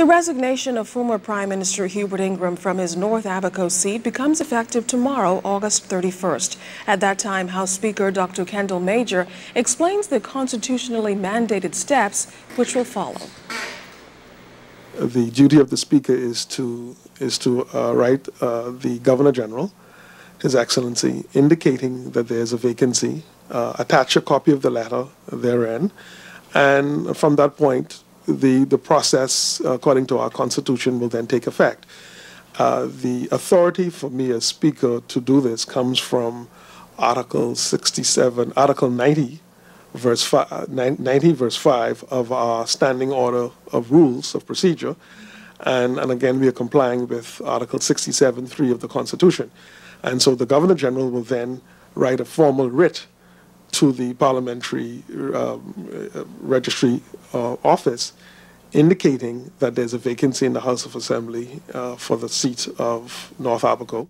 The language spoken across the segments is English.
The resignation of former Prime Minister Hubert Ingraham from his North Abaco seat becomes effective tomorrow, August 31st. At that time, House Speaker Dr. Kendal Major explains the constitutionally mandated steps which will follow. The duty of the Speaker is to, is to uh, write uh, the Governor General, His Excellency, indicating that there's a vacancy, uh, attach a copy of the letter therein, and from that point, the, the process, according to our Constitution, will then take effect. Uh, the authority for me as Speaker to do this comes from Article 67, Article 90, verse 5, 90, verse 5 of our Standing Order of Rules of Procedure. And, and again, we are complying with Article 67, 3 of the Constitution. And so the Governor General will then write a formal writ to the parliamentary uh, registry uh, office indicating that there's a vacancy in the House of Assembly uh, for the seat of North Abaco.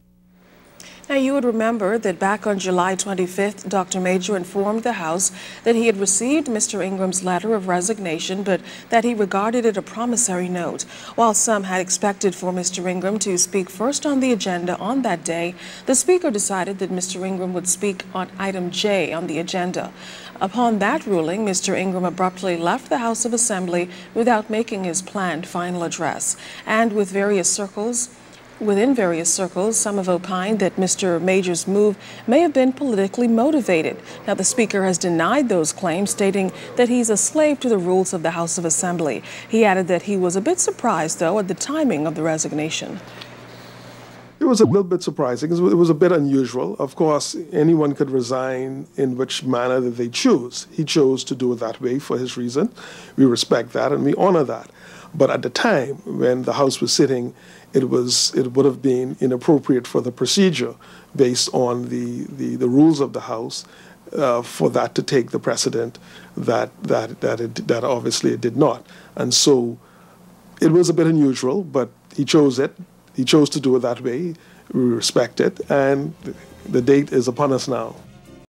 Now, you would remember that back on July 25th, Dr. Major informed the House that he had received Mr. Ingraham's letter of resignation, but that he regarded it a promissory note. While some had expected for Mr. Ingraham to speak first on the agenda on that day, the Speaker decided that Mr. Ingraham would speak on item J on the agenda. Upon that ruling, Mr. Ingraham abruptly left the House of Assembly without making his planned final address. And with various circles, Within various circles, some have opined that Mr. Major's move may have been politically motivated. Now, the Speaker has denied those claims, stating that he's a slave to the rules of the House of Assembly. He added that he was a bit surprised, though, at the timing of the resignation. Was a little bit surprising. It was a bit unusual. Of course, anyone could resign in which manner that they choose. He chose to do it that way for his reason. We respect that and we honor that. But at the time when the House was sitting, it was it would have been inappropriate for the procedure based on the, the, the rules of the House uh, for that to take the precedent that that that it that obviously it did not. And so it was a bit unusual, but he chose it. He chose to do it that way. We respect it, and the date is upon us now.